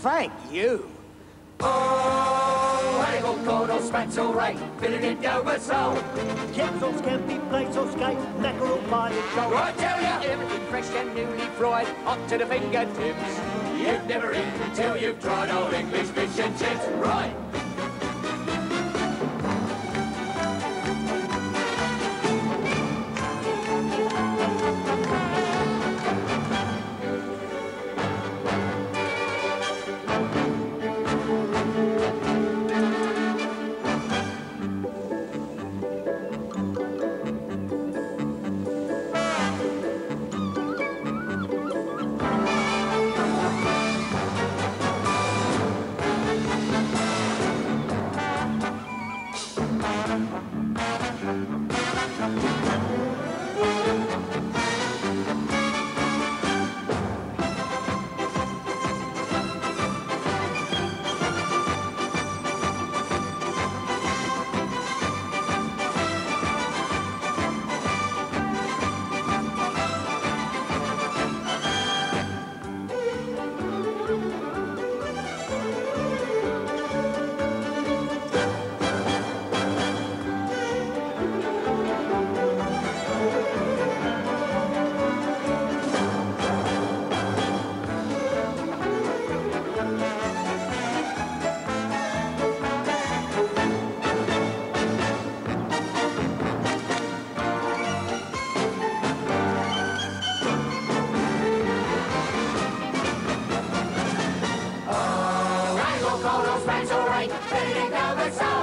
thank you. Oh, haggle, corn or spats all right, filling it down my soul. Or scampi, plates or skate, knacker or pie and show. Right, tell ya, Everything fresh and newly fried, hot to the fingertips. you've never eaten till you've tried old English fish and chips. Right, All those friends are right. down velvet sour.